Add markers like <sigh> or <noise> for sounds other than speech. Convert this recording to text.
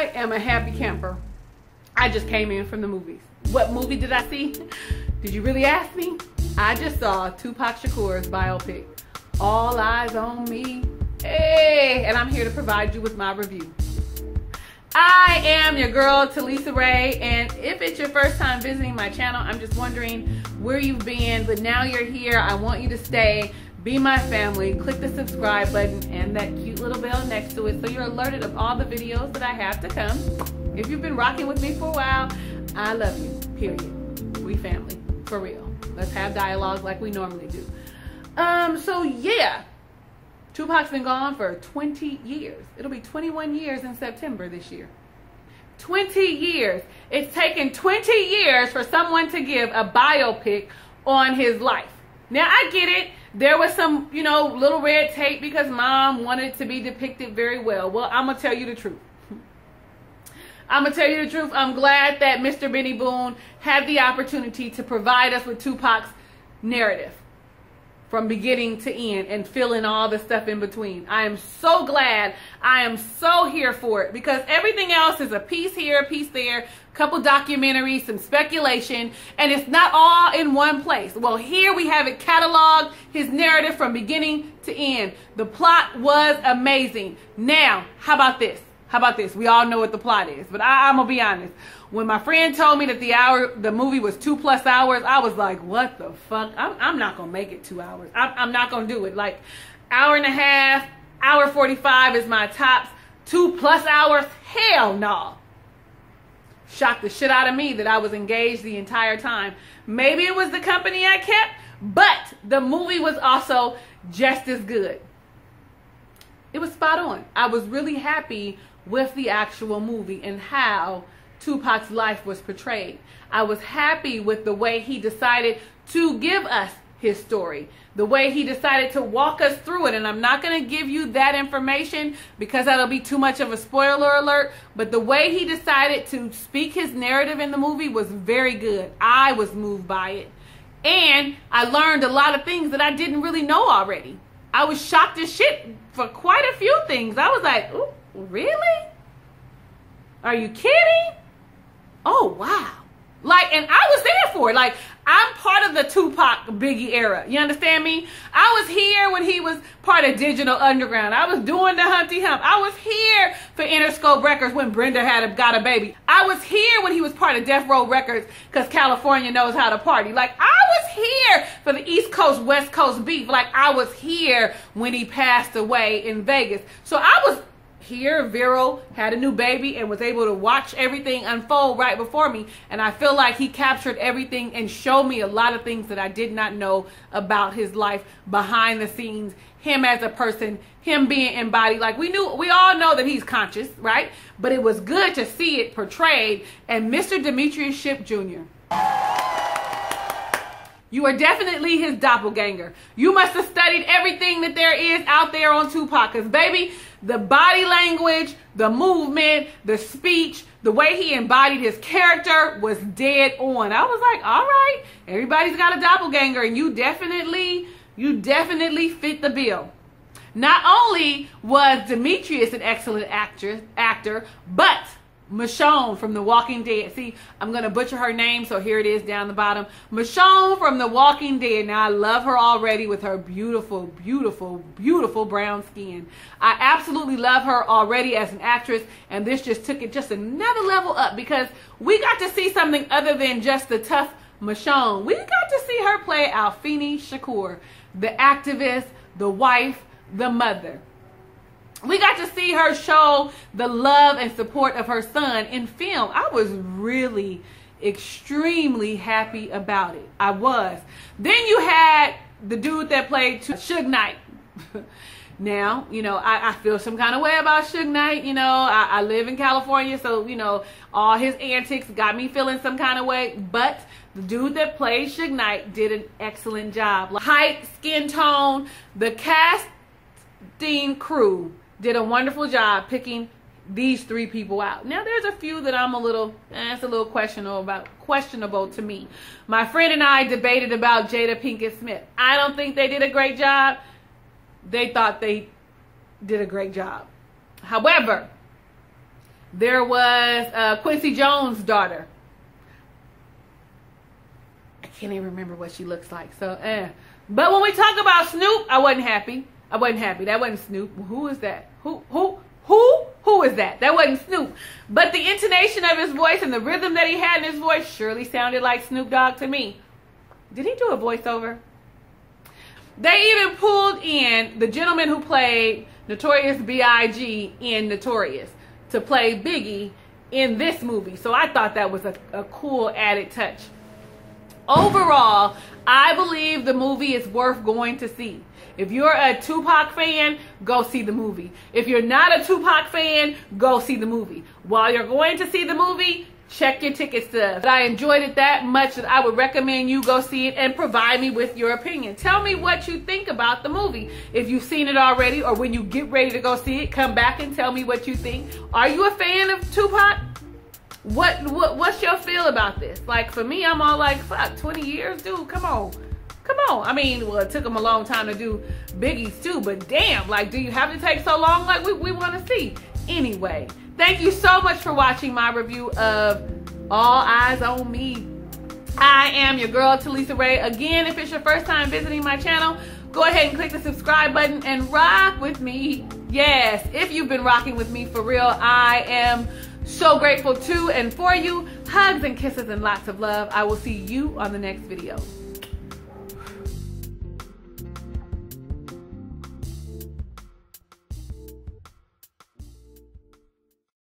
I am a happy camper. I just came in from the movies. What movie did I see? Did you really ask me? I just saw Tupac Shakur's biopic, All Eyez on Me. Hey, and I'm here to provide you with my review. I am your girl, Talisa Rae, and if it's your first time visiting my channel, I'm just wondering where you've been, but now you're here. I want you to stay be my family, click the subscribe button and that cute little bell next to it so you're alerted of all the videos that I have to come. If you've been rocking with me for a while, I love you, period. We family, for real. Let's have dialogue like we normally do. Um, so yeah, Tupac's been gone for 20 years. It'll be 21 years in September this year. 20 years. It's taken 20 years for someone to give a biopic on his life. Now I get it there was some, you know, little red tape because mom wanted to be depicted very well. Well, I'm going to tell you the truth. I'm to tell you the truth. I'm glad that Mr. Benny Boom had the opportunity to provide us with Tupac's narrative from beginning to end and fill in all the stuff in between. I am so glad. I am so here for it because everything else is a piece here, a piece there, a couple documentaries, some speculation, and it's not all in one place. Well, here we have it cataloged, his narrative from beginning to end. The plot was amazing. Now, how about this? How about this? We all know what the plot is, but I, I'm gonna be honest. When my friend told me that the hour, the movie was two plus hours, I was like, "What the fuck? I'm, I'm not gonna make it two hours. I'm, I'm not gonna do it. Like, hour and a half, hour forty-five is my tops. Two plus hours? Hell no." Shocked the shit out of me that I was engaged the entire time. Maybe it was the company I kept, but the movie was also just as good. It was spot on. I was really happy with the actual movie and how Tupac's life was portrayed. I was happy with the way he decided to give us his story, the way he decided to walk us through it. And I'm not going to give you that information because that'll be too much of a spoiler alert. But the way he decided to speak his narrative in the movie was very good. I was moved by it. And I learned a lot of things that I didn't really know already. I was shocked as shit for quite a few things. I was like, ooh, really? Are you kidding? Oh, wow. Like, and I was there for it. Like, I'm part of the Tupac Biggie era. You understand me? I was here when he was part of Digital Underground. I was doing the Humpty Hump. I was here for Interscope Records when Brenda had a, got a baby. I was here when he was part of Death Row Records because California knows how to party. Like I was here for the East Coast West Coast beef. Like I was here when he passed away in Vegas. So I was here Vero had a new baby and was able to watch everything unfold right before me. And I feel like he captured everything and showed me a lot of things that I did not know about his life behind the scenes, him as a person, him being embodied. Like we knew, we all know that he's conscious, right? But it was good to see it portrayed. And Mr. Demetrius Shipp Jr. You are definitely his doppelganger. You must have studied everything that there is out there on Tupac. Because, baby, the body language, the movement, the speech, the way he embodied his character was dead on. I was like, all right, everybody's got a doppelganger, and you definitely, you definitely fit the bill. Not only was Demetrius an excellent actor, actor, but Michonne from The Walking Dead. See, I'm going to butcher her name, so here it is down the bottom. Michonne from The Walking Dead. Now, I love her already with her beautiful, beautiful, beautiful brown skin. I absolutely love her already as an actress, and this just took it just another level up because we got to see something other than just the tough Michonne. We got to see her play Afeni Shakur, the activist, the wife, the mother we got to see her show the love and support of her son in film. I was really extremely happy about it. I was. Then you had the dude that played Suge Knight. <laughs> now, you know, I, I, feel some kind of way about Suge Knight. You know, I, I live in California, so, you know, all his antics got me feeling some kind of way. But the dude that played Suge Knight did an excellent job. Like Height, skin tone, the casting crew did a wonderful job picking these three people out. Now there's a few that I'm a little eh, it's a little questionable about questionable to me. My friend and I debated about Jada Pinkett Smith. I don't think they did a great job. They thought they did a great job. However, There was uh, Quincy Jones' daughter. I can't even remember what she looks like. So, eh. But when we talk about Snoop, I wasn't happy. I wasn't happy. That wasn't Snoop. Who is that? Who? Who? Who? Who is that? That wasn't Snoop. But the intonation of his voice and the rhythm that he had in his voice surely sounded like Snoop Dogg to me. Did he do a voiceover? They even pulled in the gentleman who played Notorious B.I.G. in Notorious to play Biggie in this movie. So I thought that was a, a cool added touch. Overall, I believe the movie is worth going to see. If you're a Tupac fan, go see the movie. If you're not a Tupac fan, go see the movie. While you're going to see the movie, check your ticket stubs. I enjoyed it that much that I would recommend you go see it and provide me with your opinion. Tell me what you think about the movie. If you've seen it already or when you get ready to go see it, come back and tell me what you think. Are you a fan of Tupac? What, what what's your feel about this? Like for me, I'm all like, fuck, 20 years, dude, come on. Come on. I mean, well, it took them a long time to do Biggie's too, but damn, like, do you have to take so long? Like, we, we want to see. Anyway, thank you so much for watching my review of All Eyez on Me. I am your girl, Talisa Rae. Again, if it's your first time visiting my channel, go ahead and click the subscribe button and rock with me. Yes, if you've been rocking with me for real, I am so grateful to and for you. Hugs and kisses and lots of love. I will see you on the next video.